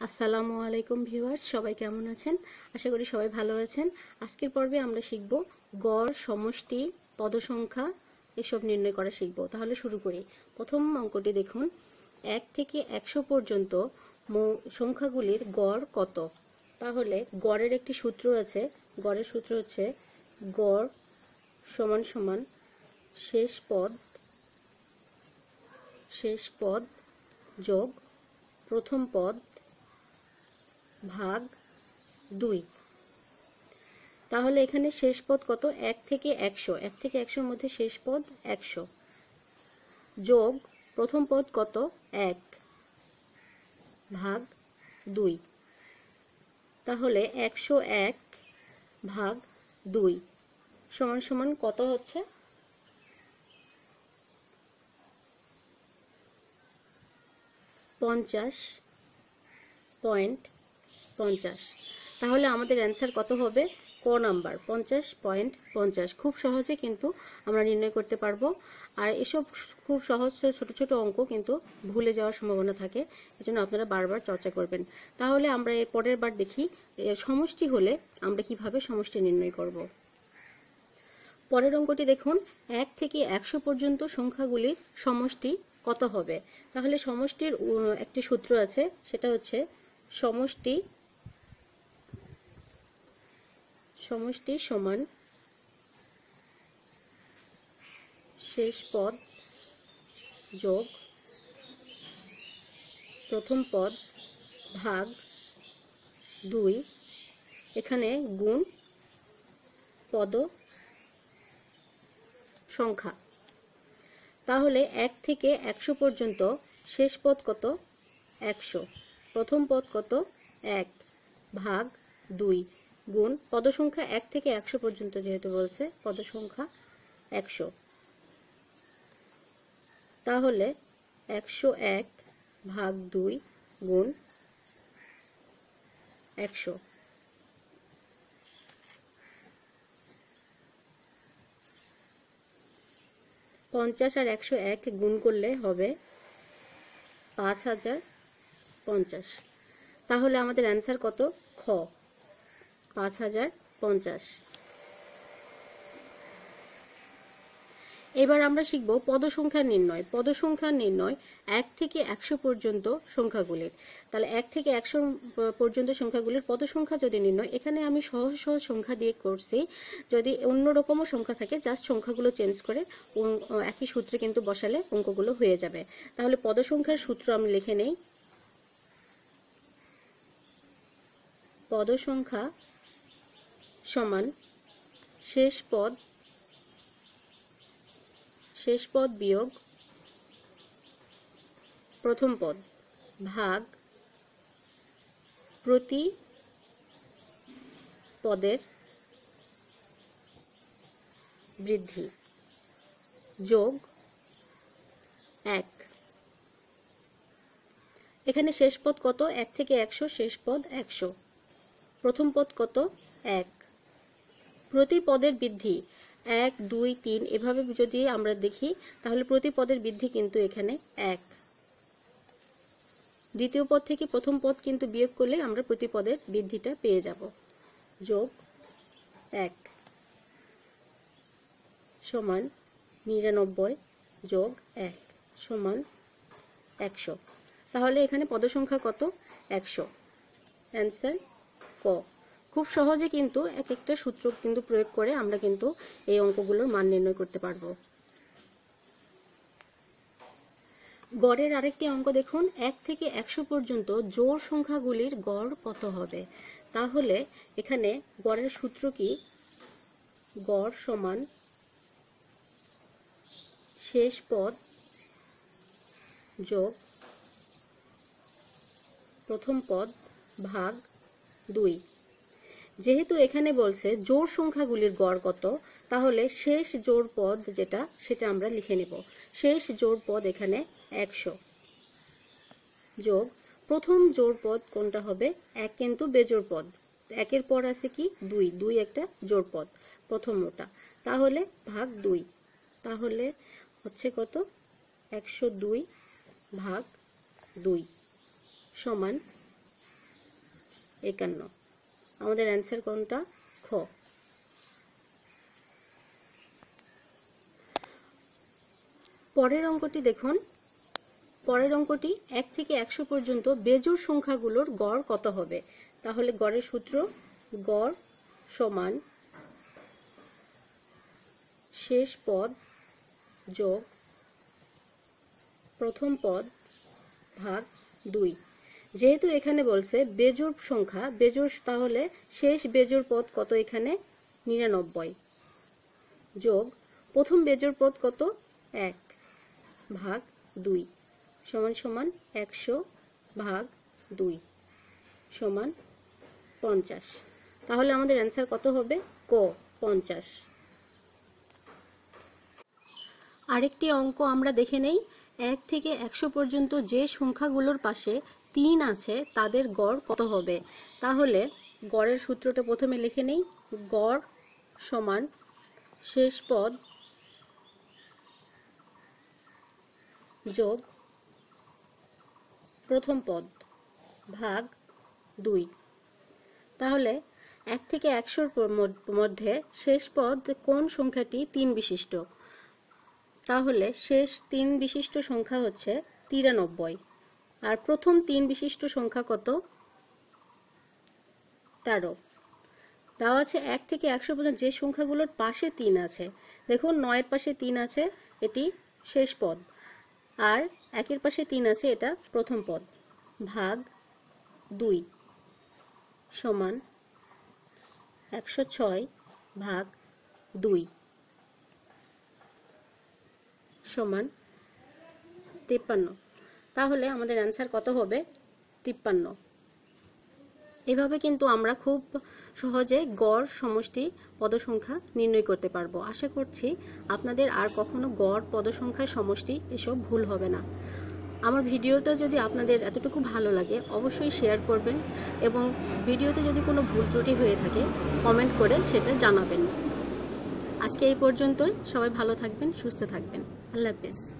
আসসালামু আলাইকুম ভিউয়ার্স, সবাই কেমন আছেন? আশা করি সবাই ভালো আছেন। আজকের পর্বে আমরা শিখব গড়, সমষ্টি, পদসংখ্যা এসব নির্ণয় করা শিখব। তাহলে শুরু করি। প্রথম অঙ্কটি দেখুন। এক থেকে একশো পর্যন্ত সংখ্যাগুলির গড় কত? তাহলে গড়ের একটি সূত্র আছে। গড়ের সূত্র হচ্ছে গড় সমান সমান শেষ পদ শেষ পদ যোগ প্রথম পদ ভাগ দুই। তাহলে এখানে শেষ পদ কত? এক থেকে একশো। এক থেকে একশোর মধ্যে শেষ পদ একশো। যোগ প্রথম পদ কত? এক। ভাগ দুই। তাহলে একশো এক ভাগ দুই সমান সমান কত হচ্ছে? পঞ্চাশ পয়েন্ট পঞ্চাশ। তাহলে আমাদের অ্যান্সার কত হবে? ক নাম্বার, পঞ্চাশ পয়েন্ট পঞ্চাশ। খুব সহজে কিন্তু আমরা নির্ণয় করতে পারব। আর এসব খুব সহজ ছোট ছোট অঙ্ক কিন্তু ভুলে যাওয়ার সম্ভাবনা থাকে, এজন্য আপনারা বারবার চর্চা করবেন। তাহলে আমরা এর পরের বার দেখি সমষ্টি হলে আমরা কীভাবে সমষ্টি নির্ণয় করব। পরের অঙ্কটি দেখুন, এক থেকে একশো পর্যন্ত সংখ্যাগুলির সমষ্টি কত হবে? তাহলে সমষ্টির একটি সূত্র আছে, সেটা হচ্ছে সমষ্টি সমষ্টি সমান শেষ পদ যোগ প্রথম পদ ভাগ দুই, এখানে গুণ পদ সংখ্যা। তাহলে এক থেকে একশো পর্যন্ত শেষ পদ কত? একশো। প্রথম পদ কত? এক। ভাগ দুই। গুণ, পদসংখ্যা এক থেকে একশো পর্যন্ত যেহেতু বলছে, পদসংখ্যা একশো। তাহলে একশো এক ভাগ দুই গুণ একশো। পঞ্চাশ আর একশো এক গুণ করলে হবে পাঁচ হাজার পঞ্চাশ। তাহলে আমাদের অ্যান্সার কত? খ। পাঁচ হাজার পঞ্চাশ। এবার আমরা শিখব পদসংখ্যা নির্ণয়। পদসংখ্যা নির্ণয় এক থেকে একশো পর্যন্ত সংখ্যাগুলির। তাহলে এক থেকে একশো পর্যন্ত সংখ্যাগুলির পদসংখ্যা যদি নির্ণয়, এখানে আমি সহজ সহজ সংখ্যা দিয়ে করছি। যদি অন্য রকমও সংখ্যা থাকে, জাস্ট সংখ্যাগুলো চেঞ্জ করে একই সূত্রে কিন্তু বসালে অঙ্কগুলো হয়ে যাবে। তাহলে পদসংখ্যার সূত্র আমি লিখে নেই। পদসংখ্যা সমান শেষ পদ শেষ পদ বিয়োগ প্রথম পদ ভাগ প্রতি পদের বৃদ্ধি যোগ এক। এখানে শেষ পদ কত? এক থেকে একশো, শেষ পদ একশো। প্রথম পদ কত? এক। প্রতি পদের বৃদ্ধি এক, দুই, তিন, এভাবে যদি আমরা দেখি, তাহলে প্রতি পদের বৃদ্ধি কিন্তু এখানে এক। দ্বিতীয় পদ থেকে প্রথম পদ কিন্তু বিয়োগ করলে আমরা প্রতি পদের বৃদ্ধিটা পেয়ে যাব। যোগ এক সমান নিরানব্বই যোগ এক সমান একশো। তাহলে এখানে পদসংখ্যা কত? একশো। অ্যান্সার ক। খুব সহজে কিন্তু এক একটা সূত্র কিন্তু প্রয়োগ করে আমরা কিন্তু এই অঙ্কগুলোর মান নির্ণয় করতে পারব। গড়ের আরেকটি অঙ্ক দেখুন, এক থেকে একশো পর্যন্ত জোড় সংখ্যাগুলির গড় কত হবে? তাহলে এখানে গড়ের সূত্র কি? গড় সমান শেষ পদ যোগ প্রথম পদ ভাগ দুই। যেহেতু এখানে বলছে জোর সংখ্যাগুলির গড় কত, তাহলে শেষ জোড় পদ যেটা, সেটা আমরা লিখে নেব। শেষ জোড় পদ এখানে একশো। যোগ, প্রথম জোড় পদ কোনটা হবে? এক কিন্তু বেজোড় পদ। একের পর আছে কি? দুই। দুই একটা জোড় পদ, প্রথম ওটা তাহলে ভাগ দুই। তাহলে হচ্ছে কত? একশো দুই ভাগ দুই সমান একান্ন। আমাদের অ্যান্সার কোনটা? খ। পরের অঙ্কটি দেখুন। পরের অঙ্কটি এক থেকে একশো পর্যন্ত বেজোড় সংখ্যাগুলোর গড় কত হবে? তাহলে গড়ের সূত্র গড় সমান শেষ পদ যোগ প্রথম পদ ভাগ দুই। যেহেতু এখানে বলছে বেজোর সংখ্যা, বেজোড় তাহলে শেষ বেজোড় পদ কত এখানে? নিরানব্বই। যোগ, প্রথম বেজোড় পদ কত? এক ভাগ দুই সমান সমান একশো ভাগ দুই সমান পঞ্চাশ। তাহলে আমাদের অ্যান্সার কত হবে? ক, পঞ্চাশ। আরেকটি অঙ্ক আমরা দেখে নেই। এক থেকে একশো পর্যন্ত যে সংখ্যাগুলোর পাশে তিন আছে, তাদের গড় কত হবে? তাহলে গড়ের সূত্রটা প্রথমে লিখে নেই। গড় সমান শেষ পদ যোগ প্রথম পদ ভাগ দুই। তাহলে এক থেকে একশোর মধ্যে শেষ পদ কোন সংখ্যাটি? তিন বিশিষ্ট। তাহলে শেষ তিন বিশিষ্ট সংখ্যা হচ্ছে তিরানব্বই। আর প্রথম তিন বিশিষ্ট সংখ্যা কত? তেরো। দেওয়া আছে এক থেকে একশো পর্যন্ত যে সংখ্যাগুলোর পাশে তিন আছে। দেখুন, নয়ের পাশে তিন আছে, এটি শেষ পদ। আর একের পাশে তিন আছে, এটা প্রথম পদ। ভাগ দুই সমান একশো ছয় ভাগ দুই সমান তিপ্পান্ন। তাহলে আমাদের অ্যান্সার কত হবে? তিপ্পান্ন। এভাবে কিন্তু আমরা খুব সহজে গড় সমষ্টি পদসংখ্যা নির্ণয় করতে পারব। আশা করছি আপনাদের আর কখনো গড় পদসংখ্যার সমষ্টি এসব ভুল হবে না। আমার ভিডিওটা যদি আপনাদের এতটুকু ভালো লাগে, অবশ্যই শেয়ার করবেন এবং ভিডিওতে যদি কোনো ভুল ত্রুটি হয়ে থাকে কমেন্ট করে সেটা জানাবেন। আজকে এই পর্যন্তই। সবাই ভালো থাকবেন, সুস্থ থাকবেন। আল্লাহ হাফেজ।